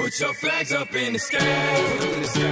Put your flags up in the sky.